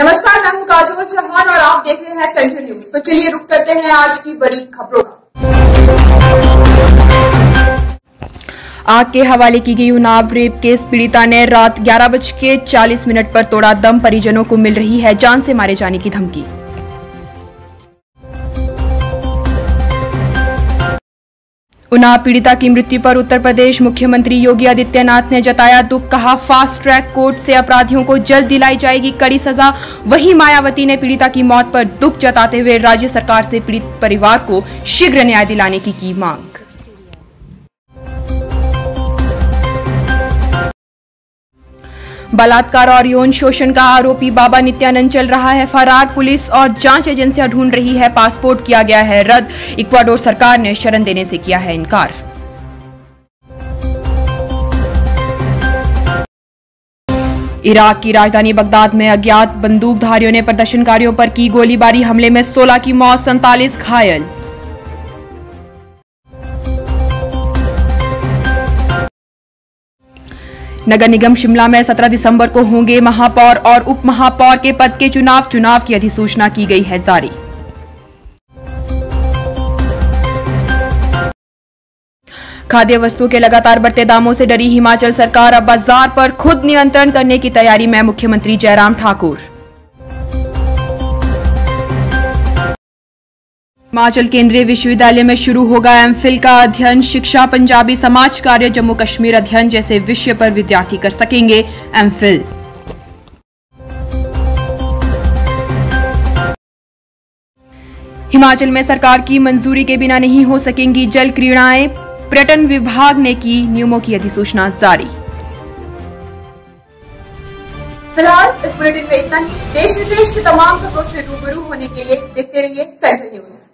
नमस्कार, मैं हूँ काजोल चौहान और आप देख रहे हैं सेंट्रल न्यूज़ तो चलिए रुक करते हैं आज की बड़ी खबरों का। आग के हवाले की गई उनाव रेप केस पीड़िता ने रात ग्यारह बज के चालीस मिनट पर तोड़ा दम, परिजनों को मिल रही है जान से मारे जाने की धमकी। उनाव पीड़िता की मृत्यु पर उत्तर प्रदेश मुख्यमंत्री योगी आदित्यनाथ ने जताया दुख, कहा, फास्ट ट्रैक कोर्ट से अपराधियों को जल्द दिलाई जाएगी कड़ी सजा। वहीं मायावती ने पीड़िता की मौत पर दुख जताते हुए राज्य सरकार से पीड़ित परिवार को शीघ्र न्याय दिलाने की की मांग। बलात्कार और यौन शोषण का आरोपी बाबा नित्यानंद चल रहा है फरार। पुलिस और जाँच एजेंसियाँ ढूंढ रही है, पासपोर्ट किया गया है रद्द। इक्वाडोर सरकार ने शरण देने से किया है इनकार। इराक की राजधानी बगदाद में अज्ञात बंदूकधारियों ने प्रदर्शनकारियों पर की गोलीबारी। हमले में 16 की मौत, सैतालीस घायल। नगर निगम शिमला में 17 दिसंबर को होंगे महापौर और उप महापौर के पद के चुनाव। चुनाव की अधिसूचना की गई है जारी। खाद्य वस्तुओं के लगातार बढ़ते दामों से डरी हिमाचल सरकार। अब बाज़ार पर खुद नियंत्रण करने की तैयारी में मुख्यमंत्री जयराम ठाकुर। हिमाचल केंद्रीय विश्वविद्यालय में शुरू होगा एमफिल का अध्ययन। शिक्षा, पंजाबी समाज कार्य, जम्मू कश्मीर अध्ययन जैसे विषय पर विद्यार्थी कर सकेंगे एमफिल हिमाचल में सरकार की मंजूरी के बिना नहीं हो सकेंगी जल क्रीड़ाएँ। पर्यटन विभाग ने की नियमों की अधिसूचना जारी। फ़िलहाल इस बुलेटिन में इतना ही। देश विदेश की तमाम खबरों से रूबरू होने के लिए देखते रहिए सेंट्रल न्यूज़।